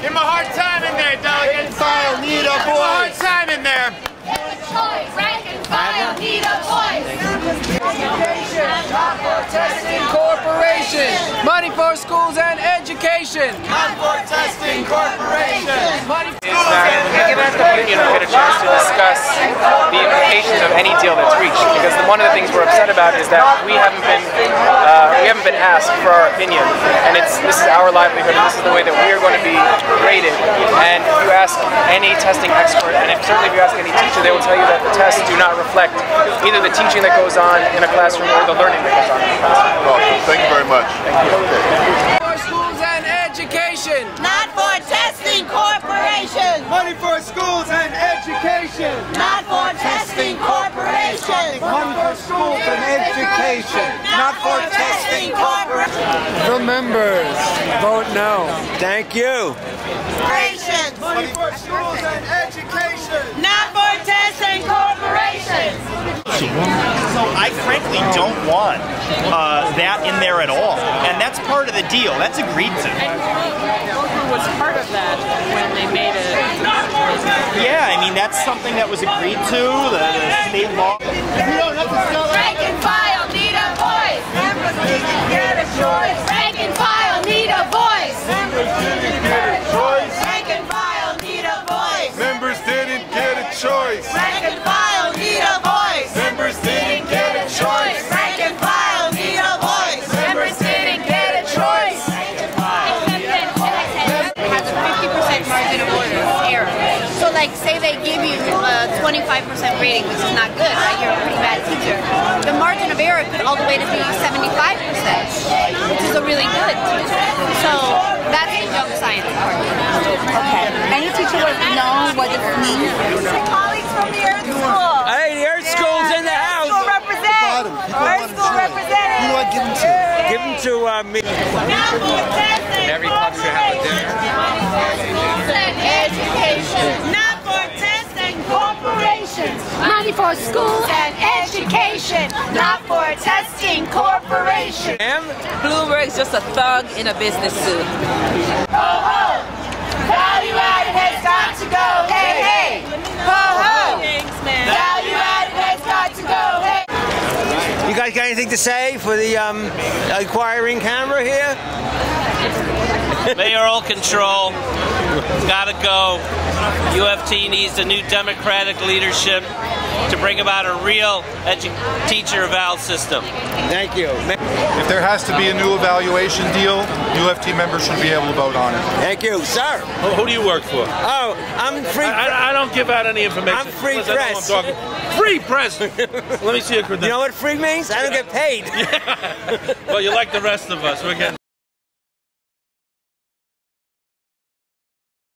Give him a hard time in there, delegates. File need a Give him a hard time in there. Rank and file need a voice. Testing Corporation. Money for schools and education. Not for testing corporation. Money that given the union will get a chance to discuss the implications of any deal that's reached. Because one of the things we're upset about is that we haven't been uh, we haven't been asked for our opinion, and it's this is our livelihood, and this is the way that we are going to be graded. And if you ask any testing expert, and if, certainly if you ask any teacher, they will tell you that the tests do not reflect either the teaching that goes on in a classroom or the learning that goes on in a classroom. Awesome. Thank you very much. for schools and education. Not for testing corporation. Money for schools and education. Not for testing corporation. Money for schools and education. Not for testing corporation. The members vote no. Thank you. Corporation. Money for schools and education. Not for testing corporation. So I frankly don't want uh, that in there at all, and that's part of the deal. That's agreed to. was part of that when they made it. Yeah, I mean that's something that was agreed to. The, the state law. Like say they give you a 25% rating, which is not good, right? You're a pretty bad teacher. The margin of error could all the way to be 75%, which is a really good teacher. So that's the junk science part. Okay. Any teacher would know what it means. Colleagues from the Earth School. Hey, the Earth School's in the house. School represent. Earth School representative. Who do I give them to? Give them to uh, me. Every club should have a dinner. Education. Not for testing corporations. Money for schools and education. Not for testing corporations. Ma'am? Bloomberg's just a thug in a business suit. Ho ho. Value added has got to go. Hey hey. Ho ho. Value added has got to go. Hey. You guys got anything to say for the um, acquiring camera here? Mayoral control. Gotta go. UFT needs a new democratic leadership to bring about a real edu- teacher eval system. Thank you. If there has to be a new evaluation deal, UFT members should be able to vote on it. Thank you, sir. Who do you work for? Oh, I'm free. I, I, I don't give out any information. I'm free unless I know press. I'm. Free press. Let me see your credentials. You know what free means? I don't get paid. well, you're like the rest of us. We're getting.